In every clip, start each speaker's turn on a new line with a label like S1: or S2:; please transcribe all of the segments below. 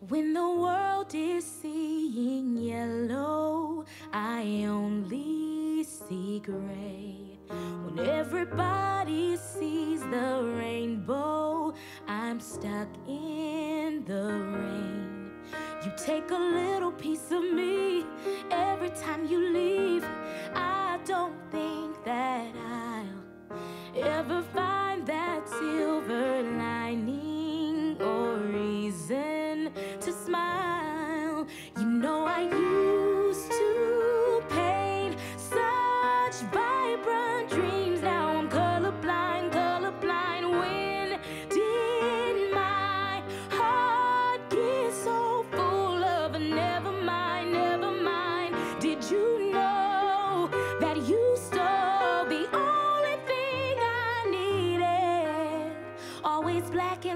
S1: When the world is seeing yellow, I only see gray. When everybody sees the rainbow, I'm stuck in the rain. You take a little piece of me every time you leave.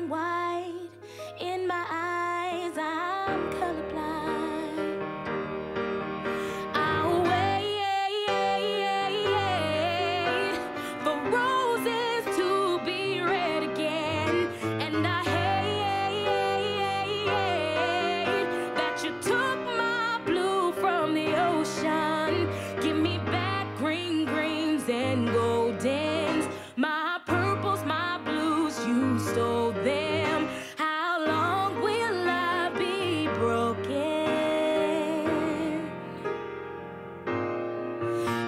S1: and why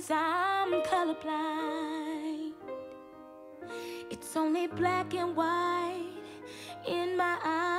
S1: is I'm colorblind. It's only black and white in my eyes.